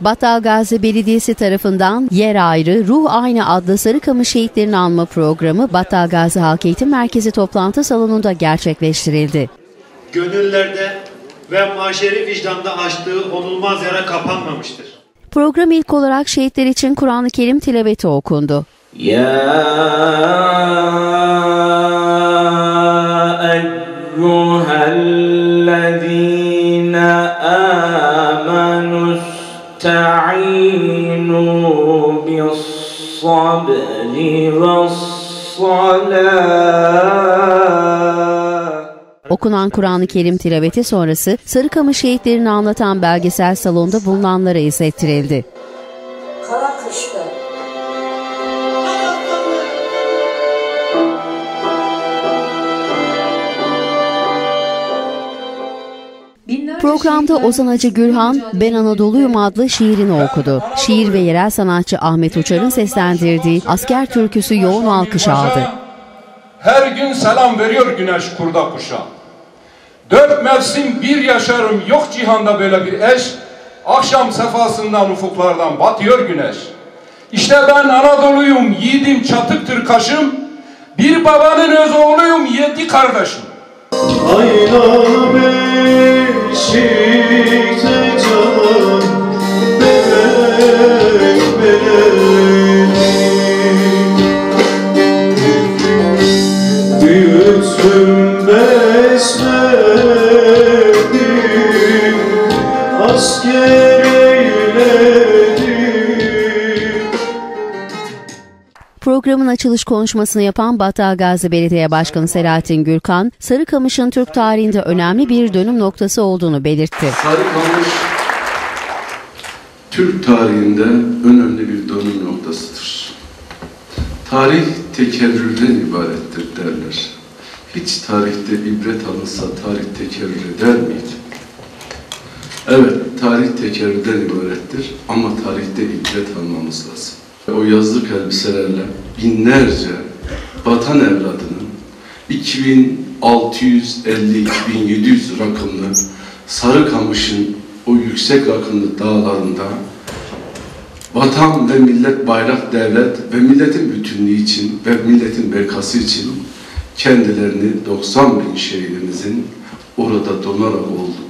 Battal Gazi Belediyesi tarafından Yer Ayrı, Ruh Aynı adlı Sarıkamış şehitlerini anma programı Battal Gazi Halk Eğitim Merkezi toplantı salonunda gerçekleştirildi. Gönüllerde ve maşeri vicdanda açtığı onulmaz yara kapanmamıştır. Program ilk olarak şehitler için Kur'an-ı Kerim tilaveti okundu. يا آمنوا استعينوا بالصبر والصلاة Okunan Kur'an-ı Kerim tilaveti sonrası Sarıkamış şehitlerini anlatan belgesel salonda bulunanlara izlettirildi. Kara kışta Programda Ozan Hacı Gülhan, Ben Anadolu'yum adlı şiirini okudu. Şiir ve yerel sanatçı Ahmet Uçar'ın seslendirdiği asker türküsü yoğun alkış aldı. Her gün selam veriyor güneş kurda kuşa. Dört mevsim bir yaşarım yok cihanda böyle bir eş. Akşam sefasından ufuklardan batıyor güneş. İşte ben Anadolu'yum yiğidim çatıktır kaşım. Bir babanın öz oğluyum yedi kardeşim. Ayna Büyüttüm besledim Asker eyledim Programın açılış konuşmasını yapan Battal Gazi Belediye Başkanı Selahattin Gürkan, Sarıkamış'ın Türk tarihinde önemli bir dönüm noktası olduğunu belirtti. Sarıkamış Türk tarihinde önemli bir dönüm noktasıdır. Tarih tekerrürden ibarettir derler. Hiç tarihte ibret alınsa tarih tekerrür eder miydi? Evet, tarih tekerrürden ibarettir ama tarihte ibret almamız lazım. O yazlık elbiselerle binlerce vatan evladının 2650-2700 rakımlı Sarıkamış'ın o yüksek rakımlı dağlarında vatan ve millet, bayrak, devlet ve milletin bütünlüğü için ve milletin bekası için kendilerini 90 bin şehidimizin orada donarak oldu,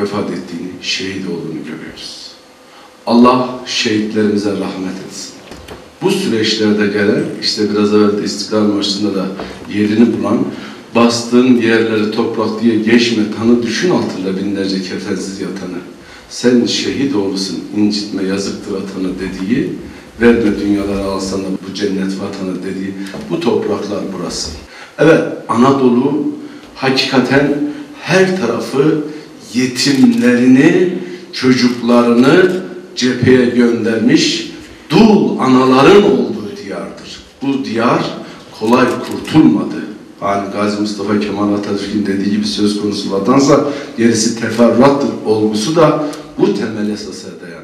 vefat ettiğini, şehit olduğunu görüyoruz. Allah şehitlerimize rahmet etsin. Bu süreçlerde gelen, işte biraz evvel de İstiklal Marşı'nda da yerini bulan, bastığın yerleri toprak diye geçme, tanı düşün altında binlerce kefensiz yatanı. Sen şehit oğlusun, incitme yazıktır atanı dediği, verme dünyalara alsana bu cennet vatanı dediği, bu topraklar burası. Evet, Anadolu hakikaten her tarafı yetimlerini, çocuklarını cepheye göndermiş dul anaların olduğu diyardır. Bu diyar kolay kurtulmadı. Hani Gazi Mustafa Kemal Atatürk'ün dediği gibi söz konusu vatansa gerisi teferruattır olgusu da bu temel esasa dayanır.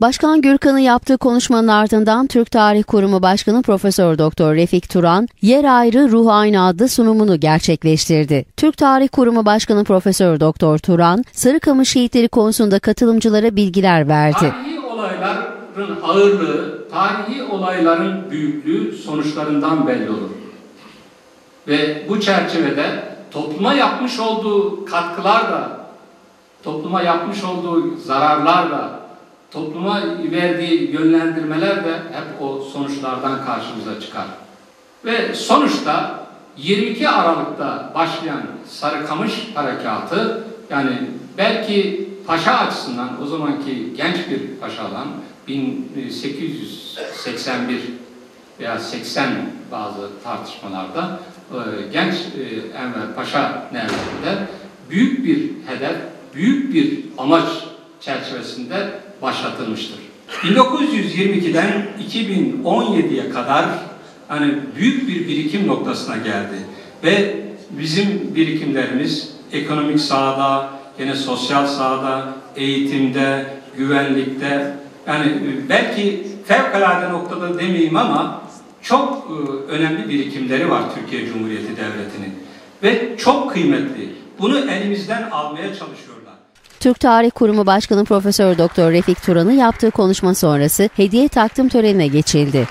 Başkan Gürkan'ın yaptığı konuşmanın ardından Türk Tarih Kurumu Başkanı Profesör Doktor Refik Turan, Yer Ayrı Ruh Aynı adlı sunumunu gerçekleştirdi. Türk Tarih Kurumu Başkanı Profesör Doktor Turan, Sarıkamış şehitleri konusunda katılımcılara bilgiler verdi. Tarihi olayların ağırlığı, tarihi olayların büyüklüğü sonuçlarından belli olur. Ve bu çerçevede topluma yapmış olduğu katkılar da, topluma yapmış olduğu zararlar da, topluma verdiği yönlendirmeler de hep o sonuçlardan karşımıza çıkar. Ve sonuçta 22 Aralık'ta başlayan Sarıkamış Harekatı yani belki paşa açısından o zamanki genç bir paşadan 1881 veya 80 bazı tartışmalarda e, genç e, Enver Paşa nezdinde büyük bir hedef, büyük bir amaç çerçevesinde başlatılmıştır. 1922'den 2017'ye kadar hani büyük bir birikim noktasına geldi ve bizim birikimlerimiz ekonomik sahada, yine sosyal sahada, eğitimde, güvenlikte yani belki fevkalade noktada demeyeyim ama çok e, önemli birikimleri var Türkiye Cumhuriyeti Devleti'nin ve çok kıymetli. Bunu elimizden almaya çalışıyorlar. Türk Tarih Kurumu Başkanı Profesör Doktor Refik Turan'ın yaptığı konuşma sonrası hediye takdim törenine geçildi.